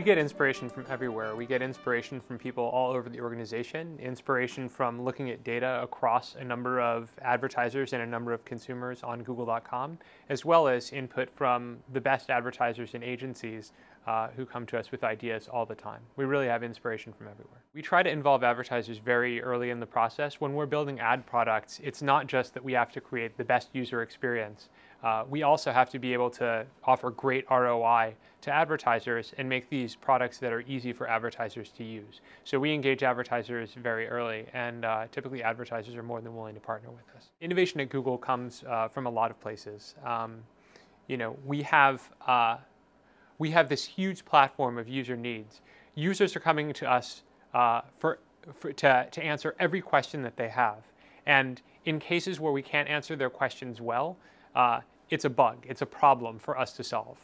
We get inspiration from everywhere. We get inspiration from people all over the organization, inspiration from looking at data across a number of advertisers and a number of consumers on google.com, as well as input from the best advertisers and agencies uh, who come to us with ideas all the time. We really have inspiration from everywhere. We try to involve advertisers very early in the process. When we're building ad products, it's not just that we have to create the best user experience. Uh, we also have to be able to offer great ROI to advertisers and make these products that are easy for advertisers to use. So we engage advertisers very early, and uh, typically advertisers are more than willing to partner with us. Innovation at Google comes uh, from a lot of places. Um, you know, we have uh, we have this huge platform of user needs. Users are coming to us uh, for, for to, to answer every question that they have. And in cases where we can't answer their questions well, uh, it's a bug, it's a problem for us to solve.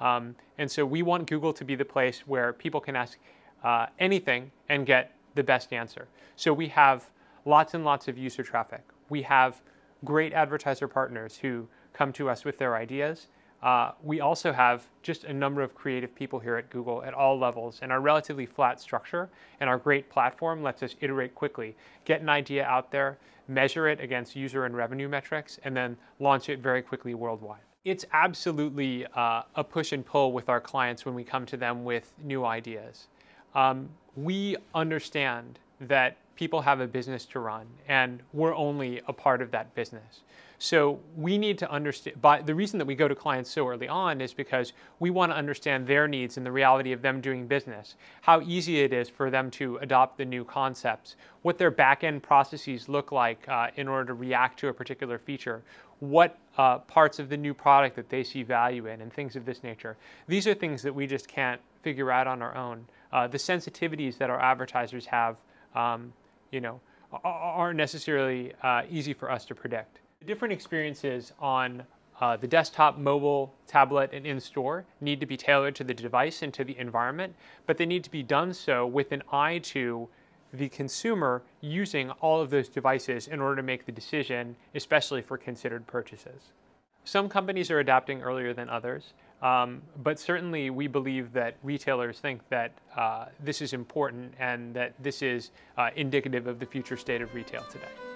Um, and so we want Google to be the place where people can ask uh, anything and get the best answer. So we have lots and lots of user traffic. We have great advertiser partners who come to us with their ideas. Uh, we also have just a number of creative people here at Google at all levels, and our relatively flat structure and our great platform lets us iterate quickly, get an idea out there, measure it against user and revenue metrics, and then launch it very quickly worldwide. It's absolutely uh, a push and pull with our clients when we come to them with new ideas. Um, we understand that people have a business to run, and we're only a part of that business. So we need to understand, but the reason that we go to clients so early on is because we want to understand their needs and the reality of them doing business, how easy it is for them to adopt the new concepts, what their back-end processes look like uh, in order to react to a particular feature, what uh, parts of the new product that they see value in, and things of this nature. These are things that we just can't figure out on our own. Uh, the sensitivities that our advertisers have, um, you know, aren't necessarily uh, easy for us to predict. The different experiences on uh, the desktop, mobile, tablet, and in-store need to be tailored to the device and to the environment, but they need to be done so with an eye to the consumer using all of those devices in order to make the decision, especially for considered purchases. Some companies are adapting earlier than others, um, but certainly we believe that retailers think that uh, this is important and that this is uh, indicative of the future state of retail today.